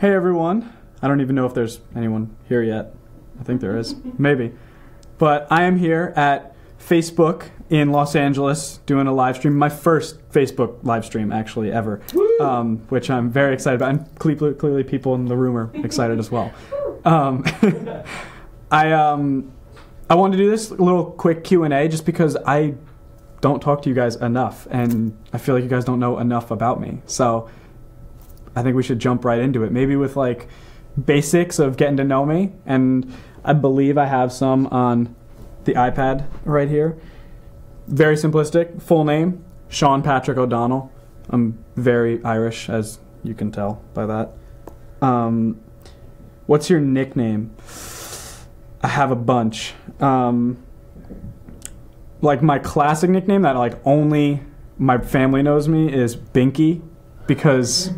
Hey everyone. I don't even know if there's anyone here yet. I think there is. Maybe. But I am here at Facebook in Los Angeles doing a live stream. My first Facebook live stream, actually, ever. Um, which I'm very excited about. And clearly, clearly people in the room are excited as well. Um, I, um, I wanted to do this little quick Q&A just because I don't talk to you guys enough. And I feel like you guys don't know enough about me. So I think we should jump right into it. Maybe with like basics of getting to know me. And I believe I have some on the iPad right here. Very simplistic. Full name Sean Patrick O'Donnell. I'm very Irish, as you can tell by that. Um, what's your nickname? I have a bunch. Um, like my classic nickname that like only my family knows me is Binky because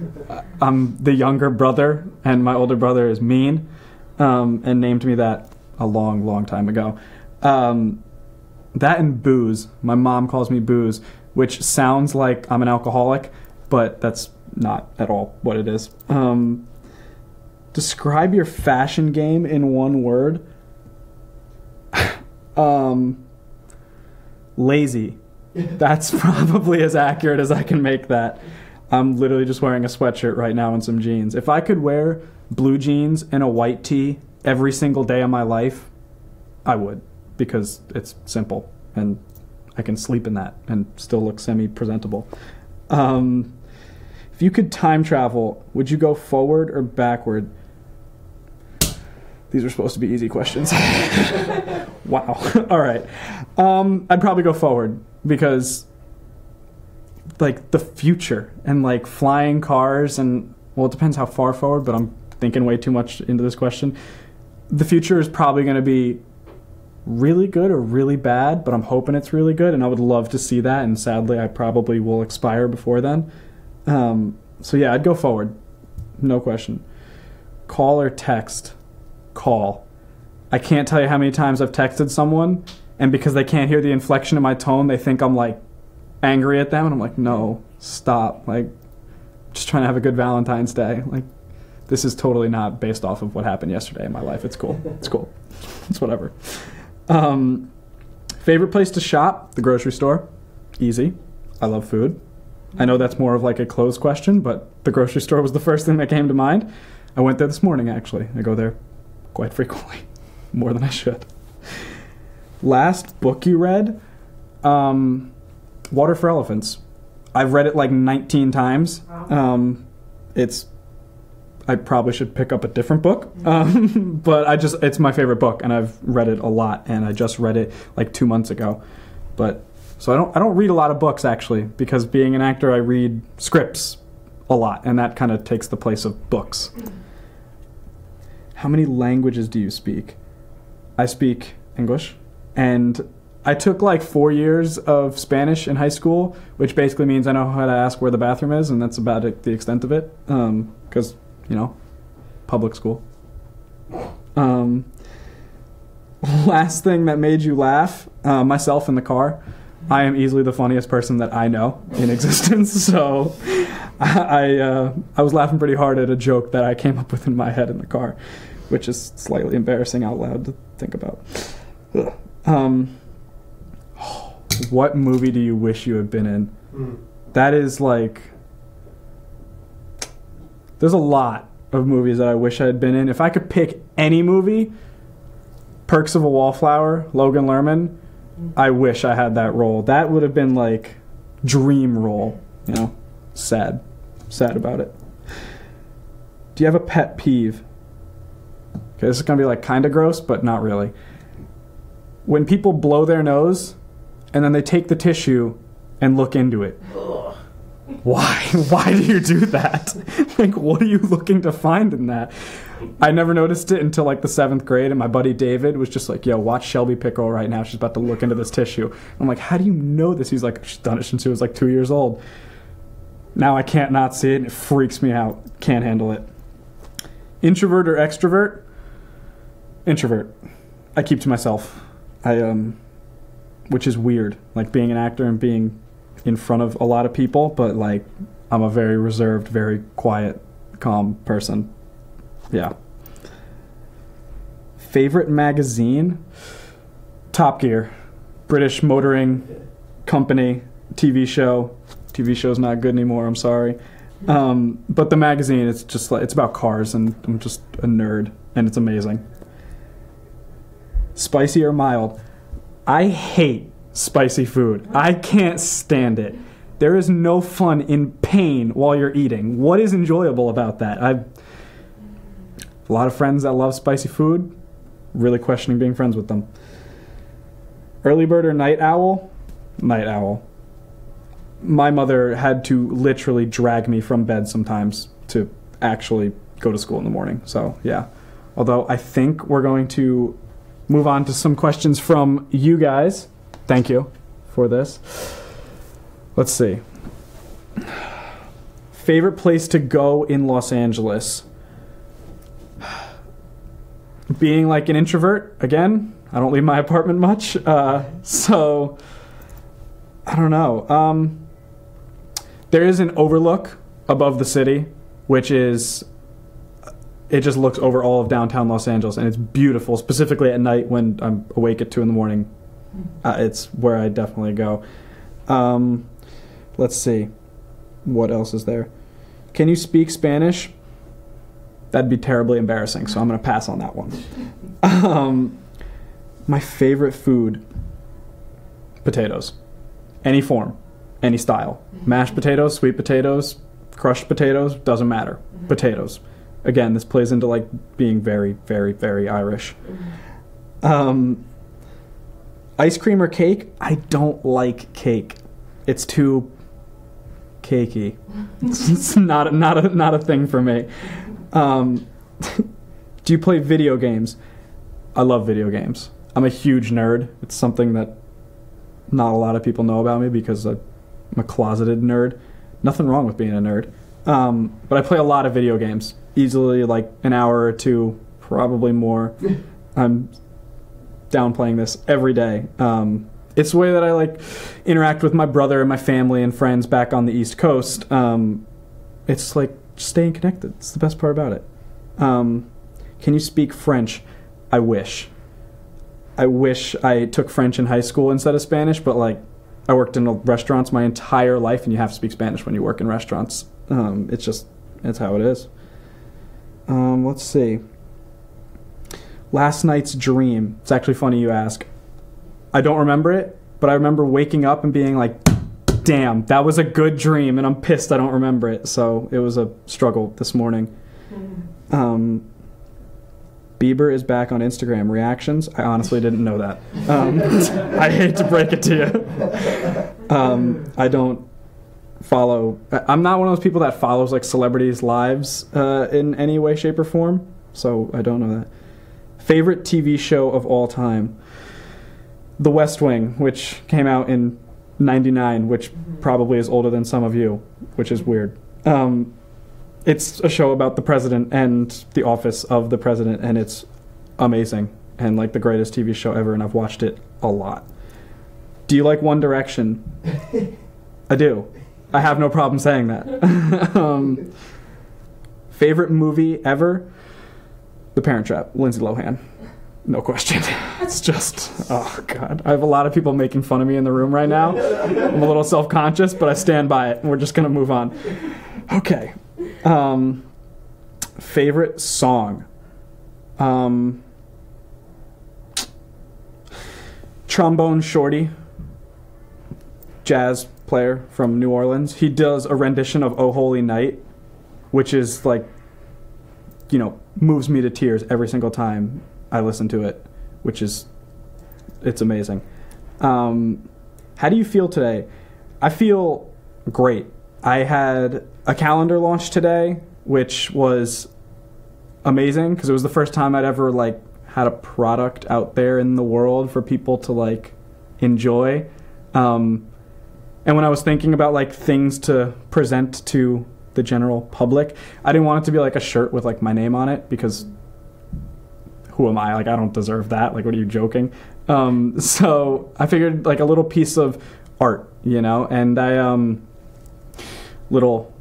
I'm the younger brother and my older brother is mean um, and named me that a long, long time ago. Um, that and booze. My mom calls me booze, which sounds like I'm an alcoholic, but that's not at all what it is. Um, describe your fashion game in one word. um, lazy. That's probably as accurate as I can make that. I'm literally just wearing a sweatshirt right now and some jeans. If I could wear blue jeans and a white tee every single day of my life, I would because it's simple and I can sleep in that and still look semi presentable. Um, if you could time travel, would you go forward or backward? These are supposed to be easy questions. wow. All right. Um, I'd probably go forward because, like, the future and, like, flying cars and, well, it depends how far forward, but I'm thinking way too much into this question. The future is probably going to be really good or really bad, but I'm hoping it's really good, and I would love to see that. And sadly, I probably will expire before then. Um, so yeah, I'd go forward, no question. Call or text? Call. I can't tell you how many times I've texted someone, and because they can't hear the inflection in my tone, they think I'm like angry at them, and I'm like, no, stop. Like, just trying to have a good Valentine's Day. Like, this is totally not based off of what happened yesterday in my life. It's cool. It's cool. It's whatever. Um, favorite place to shop? The grocery store. Easy. I love food. I know that's more of like a closed question, but the grocery store was the first thing that came to mind. I went there this morning actually. I go there quite frequently, more than I should. Last book you read? Um, Water for Elephants. I've read it like 19 times. Um, it's I probably should pick up a different book. Um, but I just it's my favorite book and I've read it a lot and I just read it like 2 months ago. But so I don't I don't read a lot of books actually because being an actor I read scripts a lot and that kind of takes the place of books. How many languages do you speak? I speak English and I took like 4 years of Spanish in high school, which basically means I know how to ask where the bathroom is and that's about it, the extent of it. Um, cuz you know, public school. Um, last thing that made you laugh, uh, myself in the car. I am easily the funniest person that I know in existence, so I uh, I was laughing pretty hard at a joke that I came up with in my head in the car, which is slightly embarrassing out loud to think about. Um, what movie do you wish you had been in? Mm. That is like there's a lot of movies that I wish I had been in. If I could pick any movie, Perks of a Wallflower, Logan Lerman, I wish I had that role. That would have been like dream role, you know. Sad. Sad about it. Do you have a pet peeve? Okay, this is going to be like kind of gross, but not really. When people blow their nose and then they take the tissue and look into it. Why? Why do you do that? like, what are you looking to find in that? I never noticed it until like the seventh grade, and my buddy David was just like, "Yo, watch Shelby Pickle right now. She's about to look into this tissue." I'm like, "How do you know this?" He's like, "She's done it since she was like two years old." Now I can't not see it, and it freaks me out. Can't handle it. Introvert or extrovert? Introvert. I keep to myself. I um, which is weird. Like being an actor and being in front of a lot of people, but like I'm a very reserved, very quiet, calm person. Yeah. Favorite magazine? Top Gear, British motoring company, TV show. TV show's not good anymore. I'm sorry. Um, but the magazine, it's just like it's about cars, and I'm just a nerd, and it's amazing. Spicy or mild? I hate spicy food. I can't stand it. There is no fun in pain while you're eating. What is enjoyable about that? I've a lot of friends that love spicy food. Really questioning being friends with them. Early bird or night owl? Night owl. My mother had to literally drag me from bed sometimes to actually go to school in the morning. So, yeah. Although I think we're going to move on to some questions from you guys. Thank you for this. Let's see. Favorite place to go in Los Angeles? Being like an introvert, again, I don't leave my apartment much. Uh, so, I don't know. Um, there is an overlook above the city, which is it just looks over all of downtown Los Angeles, and it's beautiful. Specifically at night when I'm awake at two in the morning, uh, it's where I definitely go. Um, let's see, what else is there? Can you speak Spanish? That'd be terribly embarrassing, so I'm going to pass on that one. Um, my favorite food potatoes. Any form, any style. Mashed potatoes, sweet potatoes, crushed potatoes, doesn't matter. Potatoes. Again, this plays into like being very, very, very Irish. Um, ice cream or cake? I don't like cake. It's too cakey. it's not not a not a thing for me. Um, do you play video games? I love video games. I'm a huge nerd. It's something that not a lot of people know about me because I'm a closeted nerd. Nothing wrong with being a nerd. Um, but I play a lot of video games. Easily like an hour or two, probably more. I'm downplaying this every day. Um, it's the way that I like interact with my brother and my family and friends back on the East Coast. Um, it's like staying connected. It's the best part about it. Um, can you speak French? I wish. I wish I took French in high school instead of Spanish, but like I worked in restaurants my entire life, and you have to speak Spanish when you work in restaurants. Um, it's just it's how it is. Um, let's see. Last night's dream. It's actually funny you ask. I don't remember it, but I remember waking up and being like, "Damn, that was a good dream," and I'm pissed I don't remember it. So it was a struggle this morning. Um, Bieber is back on Instagram. Reactions? I honestly didn't know that. Um, I hate to break it to you. Um, I don't follow. I'm not one of those people that follows like celebrities' lives uh, in any way, shape, or form. So I don't know that. Favorite TV show of all time? The West Wing, which came out in '99, which probably is older than some of you, which is weird. Um, it's a show about the president and the office of the president, and it's amazing and like the greatest TV show ever. And I've watched it a lot. Do you like One Direction? I do. I have no problem saying that. um, favorite movie ever? The Parent Trap. Lindsay Lohan. No question. It's just, oh god. I have a lot of people making fun of me in the room right now. I'm a little self conscious, but I stand by it. We're just gonna move on. Okay. Um, favorite song. Um, Trombone Shorty, jazz player from New Orleans. He does a rendition of "Oh Holy Night," which is like, you know, moves me to tears every single time I listen to it, which is, it's amazing. Um, how do you feel today? I feel great. I had a calendar launch today, which was amazing because it was the first time I'd ever like had a product out there in the world for people to like enjoy. Um, and when I was thinking about like things to present to the general public, I didn't want it to be like a shirt with like my name on it because who am I? Like I don't deserve that. Like what are you joking? Um, so I figured like a little piece of art, you know, and I um little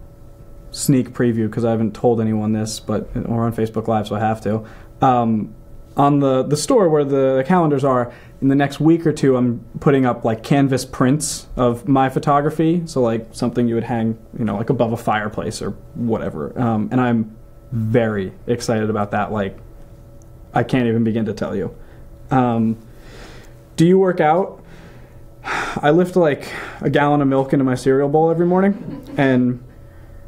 sneak preview because I haven't told anyone this, but we're on Facebook Live, so I have to. Um, on the the store where the calendars are, in the next week or two, I'm putting up like canvas prints of my photography. So like something you would hang, you know, like above a fireplace or whatever. Um, and I'm very excited about that. Like, I can't even begin to tell you. Um, do you work out? I lift like a gallon of milk into my cereal bowl every morning, and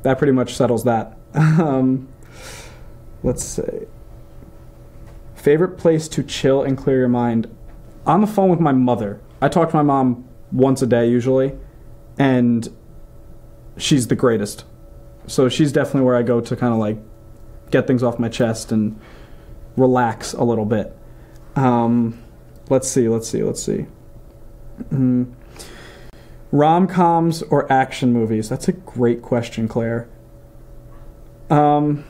that pretty much settles that. Um, let's say favorite place to chill and clear your mind on the phone with my mother. I talk to my mom once a day usually, and she's the greatest. So she's definitely where I go to kind of like get things off my chest and relax a little bit. Um, let's see, let's see, let's see. Mm. Rom coms or action movies? That's a great question, Claire. Um,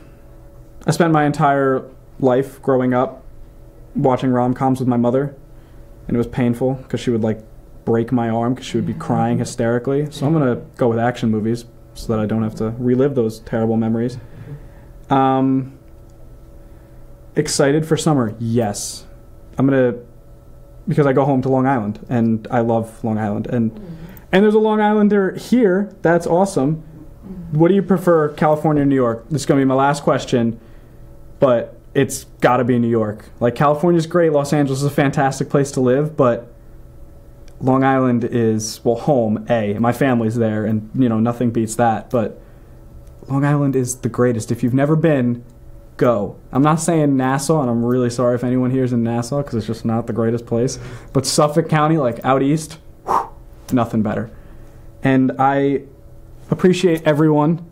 I spent my entire life growing up watching rom coms with my mother and it was painful because she would like break my arm because she would be crying hysterically. So I'm gonna go with action movies so that I don't have to relive those terrible memories. Um, excited for summer? Yes, I'm gonna because I go home to Long Island and I love Long Island and and there's a Long Islander here. That's awesome. What do you prefer, California or New York? This is gonna be my last question, but it's got to be New York. Like California's great, Los Angeles is a fantastic place to live, but Long Island is well home. A, my family's there, and you know nothing beats that. But Long Island is the greatest. If you've never been, go. I'm not saying Nassau, and I'm really sorry if anyone here is in Nassau because it's just not the greatest place. But Suffolk County, like out east, whew, nothing better. And I appreciate everyone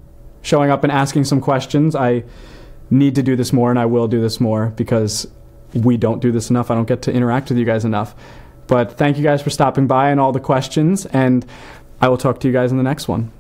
showing up and asking some questions. I need to do this more and I will do this more because we don't do this enough. I don't get to interact with you guys enough. But thank you guys for stopping by and all the questions, and I will talk to you guys in the next one.